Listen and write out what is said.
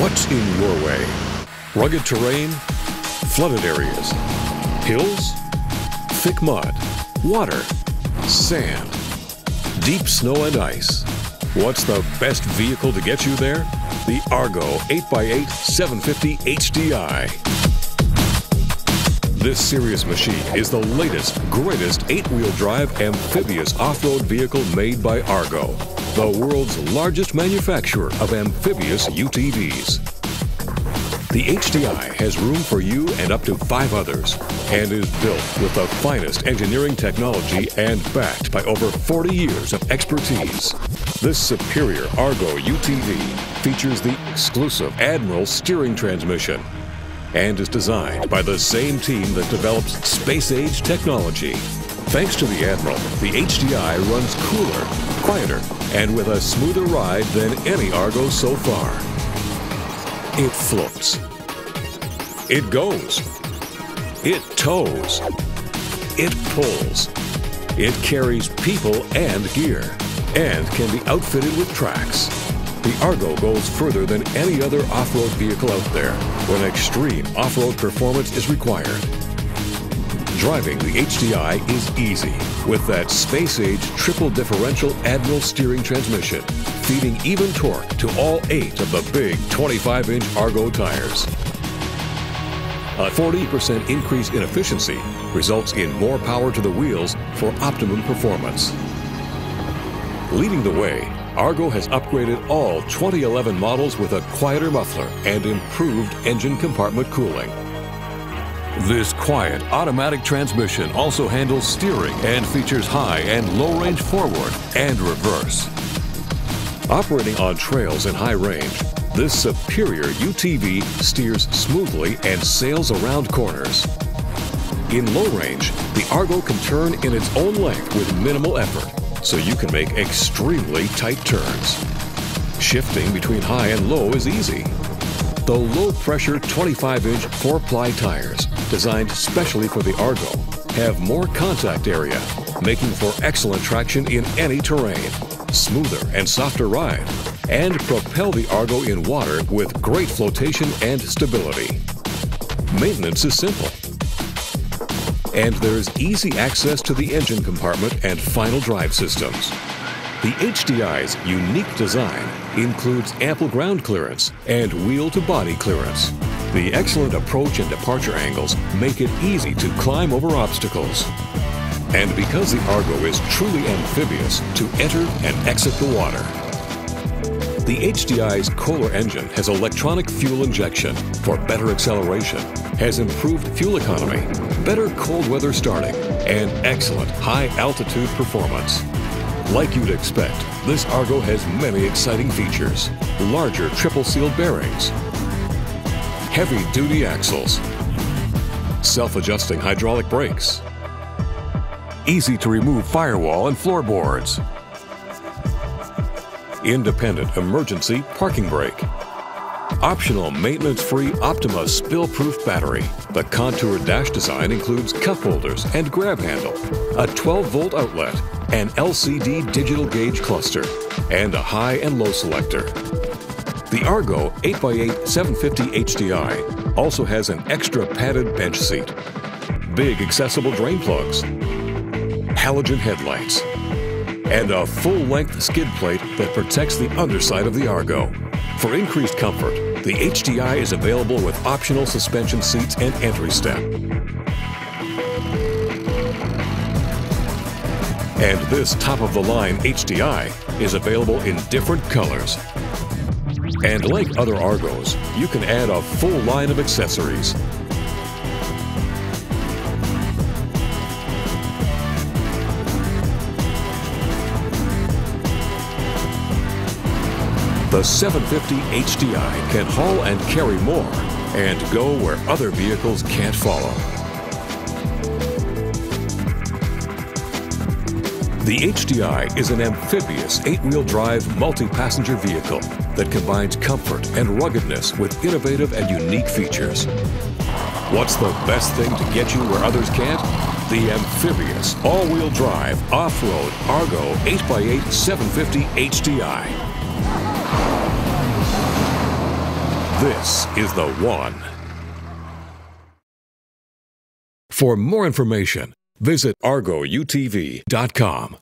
What's in your way? Rugged terrain? Flooded areas? Hills? Thick mud? Water? Sand? Deep snow and ice? What's the best vehicle to get you there? The Argo 8x8 750 HDI. This serious machine is the latest, greatest eight-wheel drive amphibious off-road vehicle made by Argo, the world's largest manufacturer of amphibious UTVs. The HDI has room for you and up to five others and is built with the finest engineering technology and backed by over 40 years of expertise. This superior Argo UTV features the exclusive Admiral steering transmission and is designed by the same team that develops space age technology. Thanks to the Admiral, the HDI runs cooler, quieter, and with a smoother ride than any Argo so far. It floats. It goes. It tows. It pulls. It carries people and gear and can be outfitted with tracks. The Argo goes further than any other off-road vehicle out there when extreme off-road performance is required. Driving the HDI is easy with that space-age triple differential Admiral steering transmission, feeding even torque to all eight of the big 25-inch Argo tires. A 40% increase in efficiency results in more power to the wheels for optimum performance. Leading the way, Argo has upgraded all 2011 models with a quieter muffler and improved engine compartment cooling. This quiet automatic transmission also handles steering and features high and low range forward and reverse. Operating on trails in high range, this superior UTV steers smoothly and sails around corners. In low range, the Argo can turn in its own length with minimal effort, so you can make extremely tight turns. Shifting between high and low is easy. The low-pressure 25-inch four-ply tires, designed specially for the Argo, have more contact area, making for excellent traction in any terrain, smoother and softer ride, and propel the Argo in water with great flotation and stability. Maintenance is simple. And there's easy access to the engine compartment and final drive systems. The HDI's unique design includes ample ground clearance and wheel-to-body clearance. The excellent approach and departure angles make it easy to climb over obstacles. And because the Argo is truly amphibious to enter and exit the water. The HDI's Kohler engine has electronic fuel injection for better acceleration, has improved fuel economy, better cold weather starting, and excellent high altitude performance. Like you'd expect, this Argo has many exciting features. Larger triple sealed bearings, heavy duty axles, self-adjusting hydraulic brakes, easy to remove firewall and floorboards, independent emergency parking brake, optional maintenance-free Optima spill-proof battery. The Contour dash design includes cup holders and grab handle, a 12-volt outlet, an LCD digital gauge cluster, and a high and low selector. The Argo 8x8 750 HDI also has an extra padded bench seat, big accessible drain plugs, halogen headlights, and a full-length skid plate that protects the underside of the Argo. For increased comfort, the HDI is available with optional suspension seats and entry step. And this top-of-the-line HDI is available in different colors. And like other Argos, you can add a full line of accessories. The 750 HDI can haul and carry more and go where other vehicles can't follow. The HDI is an amphibious eight-wheel drive multi-passenger vehicle that combines comfort and ruggedness with innovative and unique features. What's the best thing to get you where others can't? The amphibious all-wheel drive off-road Argo 8x8 750 HDI. This is the one. For more information, visit argoutv.com.